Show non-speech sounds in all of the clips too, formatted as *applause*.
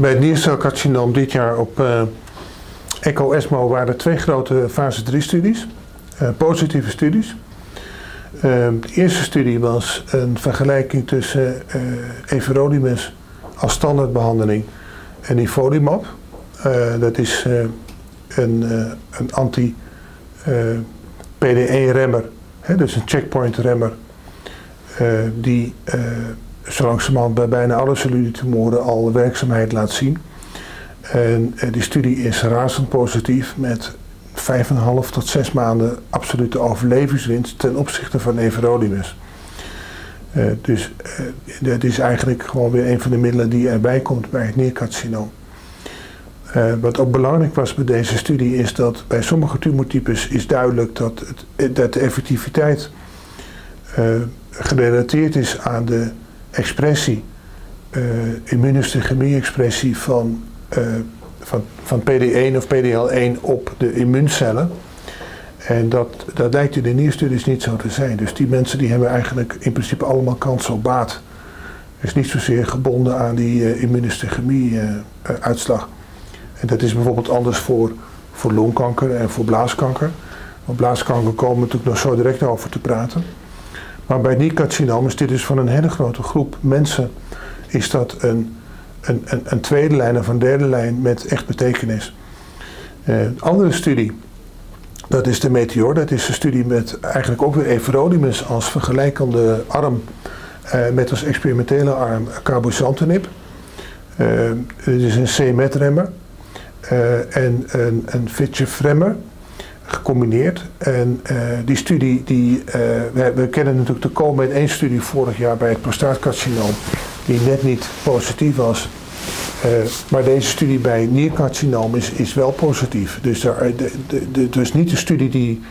bij het niercelcarcinoom dit jaar op uh, ECO-ESMO waren er twee grote fase 3 studies, uh, positieve studies. Uh, de eerste studie was een vergelijking tussen everolimus als standaardbehandeling en nivolumab. dat is een, een anti-PDE-remmer, dus een checkpoint-remmer, die zo langzamerhand bij bijna alle cellulen tumoren al werkzaamheid laat zien. En eh, die studie is razend positief met 5,5 tot 6 maanden absolute overlevingswinst ten opzichte van everolimus. Uh, dus uh, is eigenlijk gewoon weer een van de middelen die erbij komt bij het niercarcinoom. Uh, wat ook belangrijk was bij deze studie is dat bij sommige tumortypes is duidelijk dat, het, dat de effectiviteit gerelateerd is aan de expressie, uh, immunohistochemie-expressie van, uh, van, van PD1 of PDL1 op de immuuncellen. En dat, dat lijkt in de nierstudies niet zo te zijn. Dus die mensen die hebben eigenlijk in principe allemaal kans op baat. is niet zozeer gebonden aan die uh, immunohistochemie-uitslag. en dat is bijvoorbeeld anders voor, voor longkanker en voor blaaskanker. Want blaaskanker komen we natuurlijk nog zo direct over te praten. Maar bij niercarcinoom is dit dus van een hele grote groep mensen is dat een, een, een, een tweede lijn of een derde lijn met echt betekenis. Een andere studie, dat is de Meteor. Dat is een studie met eigenlijk ook weer everolimus als vergelijkende arm uh, met als experimentele arm cabozantinib. Uh, dit is een c-met-remmer en een, een remmer gecombineerd. En uh, die studie, die, uh, we, we, kennen natuurlijk de komen in één studie vorig jaar bij het prostaatcarcinoom, die net niet positief was. Uh, maar deze studie bij niercarcinoom is, is wel positief. Dus, er, de, de, dus niet de studie die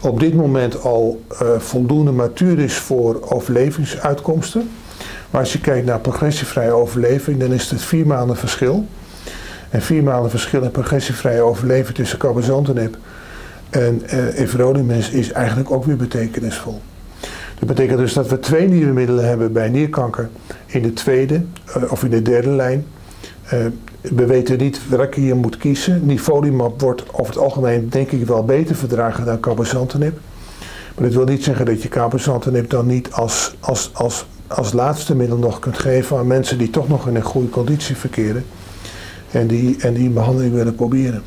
op dit moment al voldoende matuur is voor overlevingsuitkomsten. Maar als je kijkt naar progressievrije overleving, dan is het vier maanden verschil. En vier maanden verschil in progressievrije overleving tussen cabozantinib en uh, is eigenlijk ook weer betekenisvol. Dat betekent dus dat we twee nieuwe middelen hebben bij nierkanker in de tweede uh, of in de derde lijn. Uh, we weten niet welke je moet kiezen. Nivolumab wordt over het algemeen denk ik wel beter verdragen dan cabozantinib. Maar dat wil niet zeggen dat je cabozantinib dan niet als, als, als, als laatste middel nog kunt geven aan mensen die toch nog in een goede conditie verkeren. En die, en die behandeling willen proberen.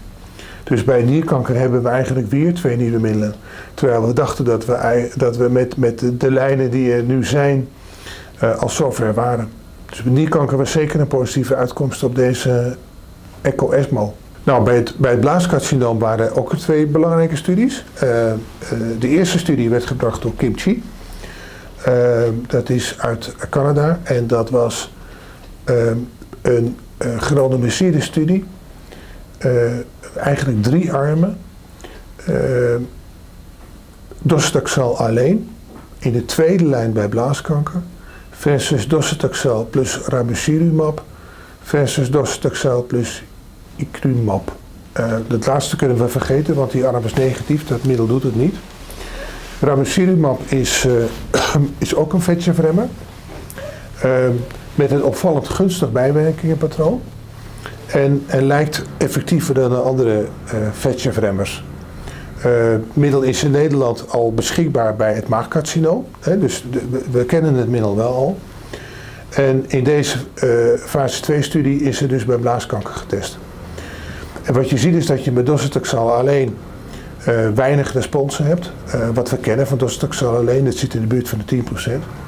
Dus bij nierkanker hebben we eigenlijk weer twee nieuwe middelen. Terwijl we dachten dat we, dat we met, met de, lijnen die er nu zijn uh, al zover waren. Dus bij nierkanker was zeker een positieve uitkomst op deze ECO-ESMO. Nou, bij het, bij het blaascarcinoom waren ook twee belangrijke studies. Uh, uh, de eerste studie werd gebracht door Kim Chi. dat is uit Canada en dat was een gerandomiseerde studie eigenlijk drie armen. Uh, docetaxel alleen in de tweede lijn bij blaaskanker versus docetaxel plus ramucirumab versus docetaxel plus icrumab. Uh, dat laatste kunnen we vergeten, want die arm is negatief, dat middel doet het niet. Ramucirumab is, uh, *clears throat* is ook een vetjevremmer. Uh, met een opvallend gunstig bijwerkingenpatroon. En, en lijkt effectiever dan de andere uh, vetjevremmers. Uh, middel is in Nederland al beschikbaar bij het maagcarcinoom. Dus we kennen het middel wel al. En in deze uh, fase 2 studie is het dus bij blaaskanker getest. En wat je ziet is dat je met docetaxel alleen weinig responsen hebt. wat we kennen van docetaxel alleen, dat zit in de buurt van de 10%.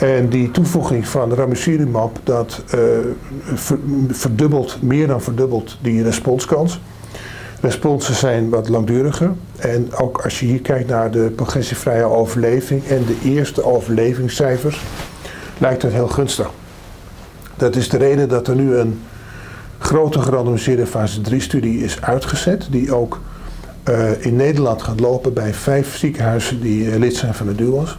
En die toevoeging van ramucirumab, dat uh, verdubbelt, meer dan verdubbelt die responskans. Responsen zijn wat langduriger. En ook als je hier kijkt naar de progressievrije overleving en de eerste overlevingscijfers, lijkt het heel gunstig. Dat is de reden dat er nu een grote gerandomiseerde fase 3 studie is uitgezet, die ook uh, in Nederland gaat lopen bij vijf ziekenhuizen die uh, lid zijn van de DUOS.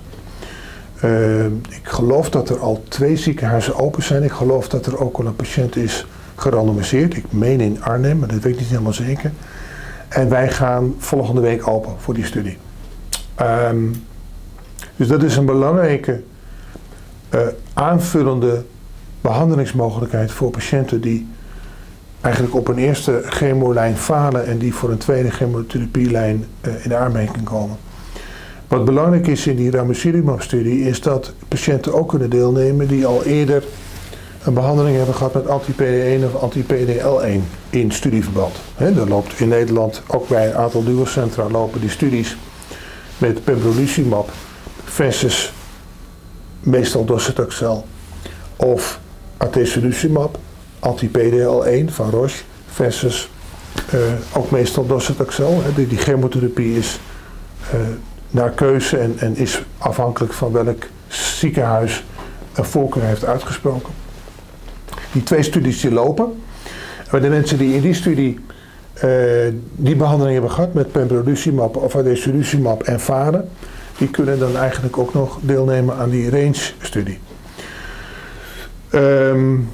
Uh, ik geloof dat er al twee ziekenhuizen open zijn. Ik geloof dat er ook al een patiënt is gerandomiseerd. Ik meen in Arnhem, maar dat weet ik niet helemaal zeker. En wij gaan volgende week open voor die studie. Um, dus dat is een belangrijke uh, aanvullende behandelingsmogelijkheid voor patiënten die eigenlijk op een eerste chemolijn falen en die voor een tweede chemotherapielijn uh, in aanmerking komen. Wat belangrijk is in die ramucirumab-studie is dat patiënten ook kunnen deelnemen die al eerder een behandeling hebben gehad met anti-PD1 of anti-PDL1 in studieverband. He, er loopt in Nederland ook bij een aantal duocentra lopen die studies met pembrolizumab versus meestal docetaxel of atezolizumab, anti-PDL1 van Roche versus uh, ook meestal docetaxel. Die, die chemotherapie is uh, naar keuze en, en is afhankelijk van welk ziekenhuis een voorkeur heeft uitgesproken. Die twee studies die lopen. Maar de mensen die in die studie uh, die behandeling hebben gehad met pembrolizumab of adesulizumab en varen, die kunnen dan eigenlijk ook nog deelnemen aan die range-studie. Um,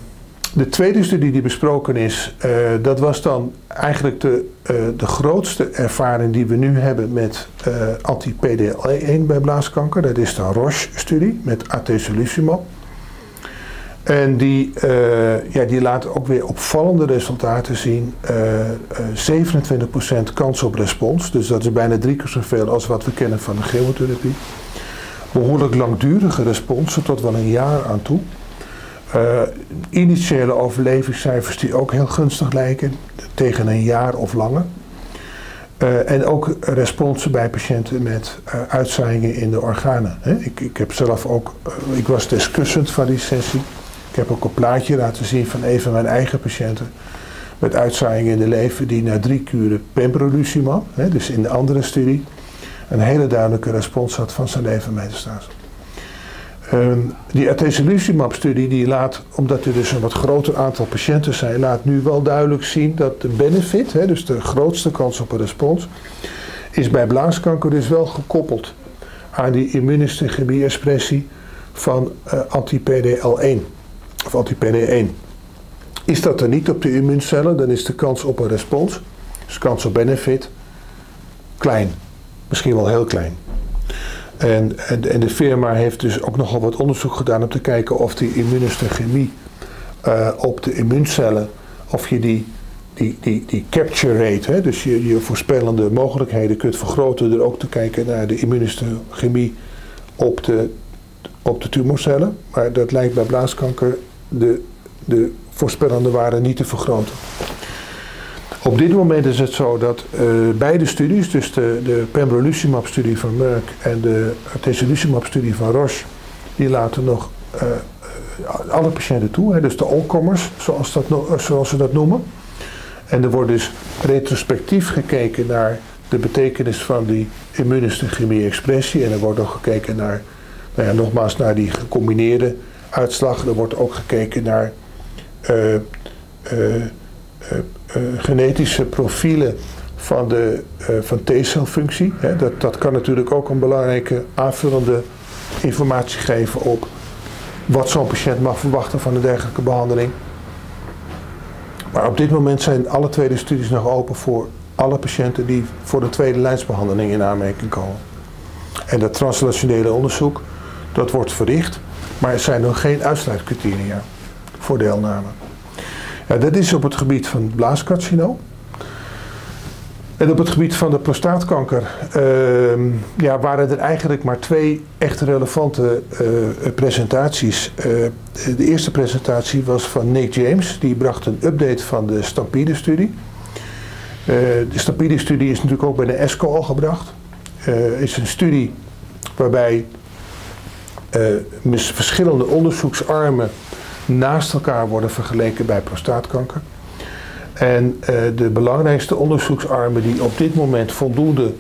de tweede studie die besproken is, uh, dat was dan eigenlijk de, uh, de grootste ervaring die we nu hebben met uh, anti-PDL1 bij blaaskanker. Dat is de Roche-studie met atezolizumab. En die, ja, die laat ook weer opvallende resultaten zien. 27% kans op respons, dus dat is bijna drie keer zoveel als wat we kennen van de chemotherapie. Behoorlijk langdurige responsen, tot wel een jaar aan toe. Uh, initiële overlevingscijfers die ook heel gunstig lijken, tegen een jaar of langer. Uh, en ook responsen bij patiënten met uh, uitzaaiingen in de organen. Ik, ik, heb zelf ook, ik was deskussend van die sessie. Ik heb ook een plaatje laten zien van een van mijn eigen patiënten met uitzaaiingen in de lever die na drie kuren pembrolizumab, dus in de andere studie, een hele duidelijke respons had van zijn levermetastase. Um, die atezolizumab-studie die laat, omdat er dus een wat groter aantal patiënten zijn, laat nu wel duidelijk zien dat de benefit, hè, dus de grootste kans op een respons, is bij blaaskanker dus wel gekoppeld aan die immunohistochemie-expressie van uh, anti-PD-L1 of anti-PD1. Is dat er niet op de immuuncellen, dan is de kans op een respons, dus kans op benefit, klein. Misschien wel heel klein. En, en, de firma heeft dus ook nogal wat onderzoek gedaan om te kijken of die immunohistochemie uh, op de immuuncellen, of je die, die, die, die capture rate, hè, dus je, voorspellende mogelijkheden kunt vergroten door ook te kijken naar de immunohistochemie op de, op de tumorcellen. Maar dat lijkt bij blaaskanker de, de voorspellende waarde niet te vergroten. Op dit moment is het zo dat uh, beide studies, dus de, de pembrolizumab-studie van Merck en de atezolizumab-studie van Roche, die laten nog uh, alle patiënten toe, hè, dus de all-comers, zoals, zoals ze dat noemen. En er wordt dus retrospectief gekeken naar de betekenis van die immunohistochemie-expressie en er wordt ook gekeken naar, nou ja, nogmaals, naar die gecombineerde uitslag. Er wordt ook gekeken naar uh, genetische profielen van, de, uh, van T-celfunctie. Dat, dat kan natuurlijk ook een belangrijke aanvullende informatie geven op wat zo'n patiënt mag verwachten van een dergelijke behandeling. Maar op dit moment zijn alle tweede studies nog open voor alle patiënten die voor de tweede lijnsbehandeling in aanmerking komen. En dat translationele onderzoek, dat wordt verricht, maar er zijn nog geen uitsluitcriteria voor deelname. Ja, dat is op het gebied van blaascarcinoom. En op het gebied van de prostaatkanker uh, ja, waren er eigenlijk maar twee echt relevante uh, presentaties. Uh, de eerste presentatie was van Nick James, die bracht een update van de Stampede-studie. Eh, de Stampede-studie is natuurlijk ook bij de ESCO al gebracht. Is een studie waarbij verschillende onderzoeksarmen naast elkaar worden vergeleken bij prostaatkanker. En uh, de belangrijkste onderzoeksarmen die op dit moment voldoende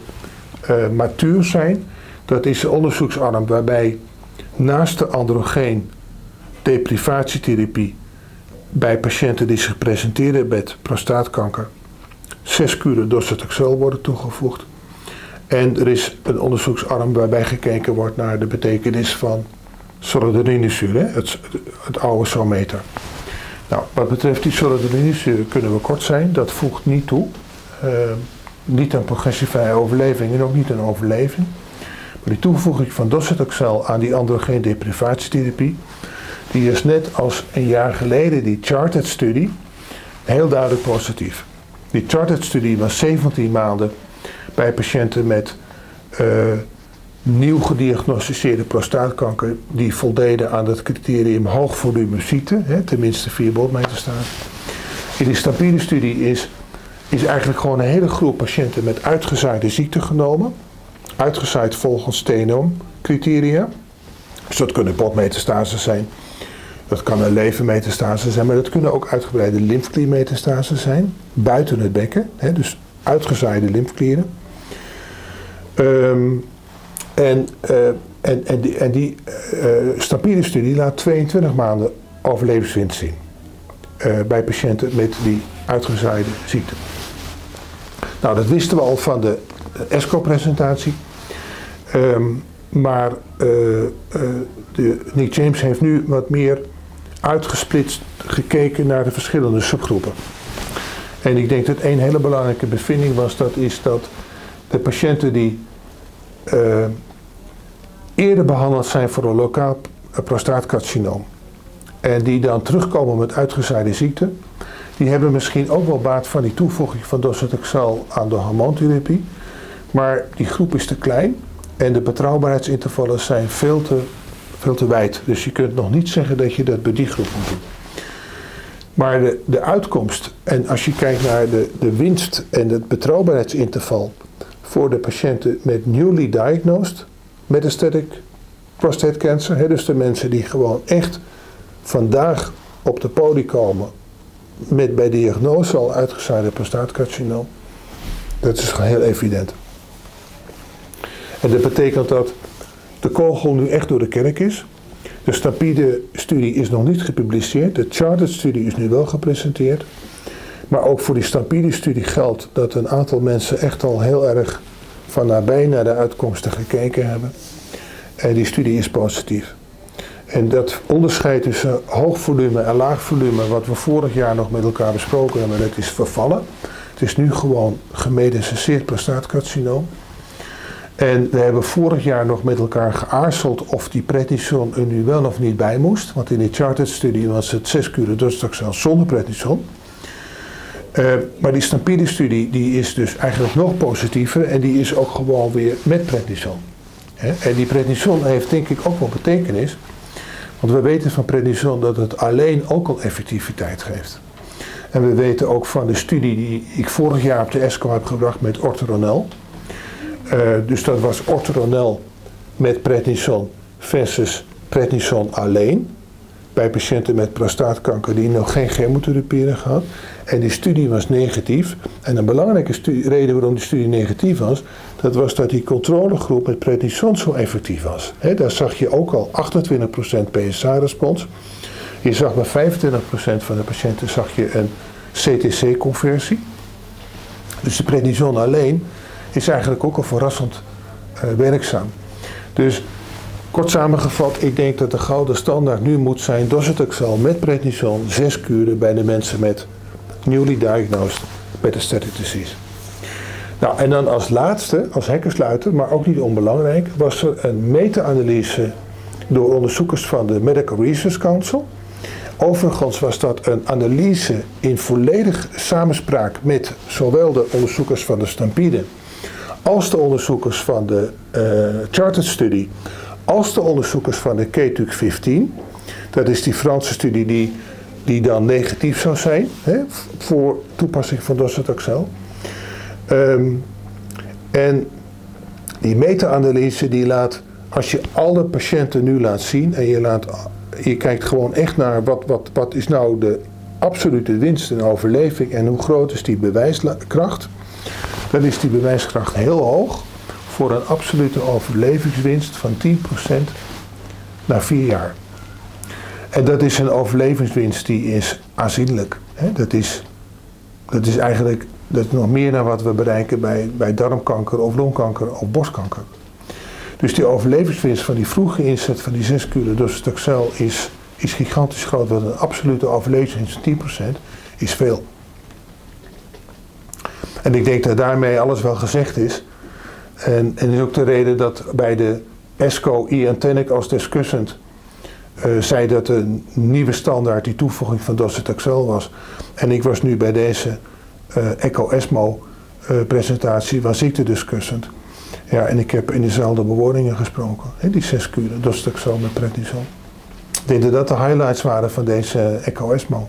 uh, matuur zijn, dat is de onderzoeksarm waarbij naast de androgeen deprivatietherapie bij patiënten die zich presenteren met prostaatkanker zes kuren docetaxel worden toegevoegd. En er is een onderzoeksarm waarbij gekeken wordt naar de betekenis van solodoninezuur, het, het oude someter. Nou, wat betreft die solodoninezuur kunnen we kort zijn, dat voegt niet toe. Uh, niet aan progressievrije overleving en ook niet aan overleving. Maar die toevoeging van docetaxel aan die androgeen deprivatietherapie, die is net als een jaar geleden die Charted-studie heel duidelijk positief. Die Charted-studie was 17 maanden bij patiënten met uh, nieuw gediagnosticeerde prostaatkanker die voldeden aan het criterium hoog volume ziekte, hè, tenminste vier botmetastase. In die stabiele studie is, is eigenlijk gewoon een hele groep patiënten met uitgezaaide ziekte genomen. Uitgezaaid volgens criteria. Dus dat kunnen botmetastasen zijn, dat kan een levermetastase zijn, maar dat kunnen ook uitgebreide lymfkliermetastasen zijn, buiten het bekken, hè, dus uitgezaaide lymfklieren. Um, en, uh, en, en die, en die uh, stabiele studie laat 22 maanden overlevingswinst zien uh, bij patiënten met die uitgezaaide ziekte. Nou, dat wisten we al van de ESCO-presentatie. Um, maar de, Nick James heeft nu wat meer uitgesplitst gekeken naar de verschillende subgroepen. En ik denk dat één hele belangrijke bevinding was, dat is dat de patiënten die eerder behandeld zijn voor een lokaal prostaatcarcinoom en die dan terugkomen met uitgezaaide ziekte, die hebben misschien ook wel baat van die toevoeging van docetaxel aan de hormoontherapie, maar die groep is te klein en de betrouwbaarheidsintervallen zijn veel te, veel te wijd. Dus je kunt nog niet zeggen dat je dat bij die groep moet doen. Maar de, de uitkomst, en als je kijkt naar de, de winst en het betrouwbaarheidsinterval voor de patiënten met newly diagnosed metastatic prostate cancer, dus de mensen die gewoon echt vandaag op de poli komen met bij diagnose al uitgezaaide prostaatcarcinoom, dat is gewoon heel evident. En dat betekent dat de kogel nu echt door de kerk is. De Stampede-studie is nog niet gepubliceerd. De Chartered-studie is nu wel gepresenteerd. Maar ook voor die Stampede-studie geldt dat een aantal mensen echt al heel erg van nabij naar de uitkomsten gekeken hebben. En die studie is positief. En dat onderscheid tussen hoog volume en laag volume, wat we vorig jaar nog met elkaar besproken hebben, dat is vervallen. Het is nu gewoon gemetastaseerd prostaatcarcinoom. En we hebben vorig jaar nog met elkaar geaarzeld of die prednison er nu wel of niet bij moest. Want in die Chartered-studie was het 6 kuren docetaxel zonder prednison. Uh, maar die Stampede-studie die is dus eigenlijk nog positiever en die is ook gewoon weer met prednison. En die prednison heeft denk ik ook wel betekenis. Want we weten van prednison dat het alleen ook al effectiviteit geeft. En we weten ook van de studie die ik vorig jaar op de ESCO heb gebracht met ortoronel. Uh, dus dat was ortoronel met prednison versus prednison alleen. Bij patiënten met prostaatkanker die nog geen chemotherapie hebben gehad. En die studie was negatief. En een belangrijke reden waarom die studie negatief was, dat was dat die controlegroep met prednison zo effectief was. Daar zag je ook al 28% PSA-respons. Je zag bij 25% van de patiënten zag je een CTC-conversie. Dus de prednison alleen is eigenlijk ook al verrassend uh, werkzaam. Dus kort samengevat, ik denk dat de gouden standaard nu moet zijn docetaxel met prednison, zes kuren bij de mensen met newly diagnosed metastatic disease. Nou, en dan als laatste, als hekkersluiter, maar ook niet onbelangrijk, was er een meta-analyse door onderzoekers van de Medical Research Council. Overigens was dat een analyse in volledig samenspraak met zowel de onderzoekers van de Stampede als de onderzoekers van de uh, Chartered Study, als de onderzoekers van de KTUC 15. Dat is die Franse studie die die dan negatief zou zijn hè, voor toepassing van docetaxel. Um, en die meta-analyse die laat, als je alle patiënten nu laat zien en je, laat, je kijkt gewoon echt naar wat, wat, wat is nou de absolute winst en overleving en hoe groot is die bewijskracht, dan is die bewijskracht heel hoog voor een absolute overlevingswinst van 10% na 4 jaar. En dat is een overlevingswinst die is aanzienlijk. Dat, is, dat is eigenlijk dat is nog meer dan wat we bereiken bij, bij darmkanker of longkanker of borstkanker. Dus die overlevingswinst van die vroege inzet van die zes kuren docetaxel is, is gigantisch groot. Want een absolute overlevingswinst van 10% is veel. En ik denk dat daarmee alles wel gezegd is. En, en is ook de reden dat bij de ESCO Iantenic als discussant uh, zei dat de nieuwe standaard die toevoeging van docetaxel was. En ik was nu bij deze uh, ECO-ESMO uh, presentatie, was ik de discussant. Ja, en ik heb in dezelfde bewoordingen gesproken. Die zes kuren, docetaxel met prednison. Ik denk dat dat de highlights waren van deze ECO-ESMO.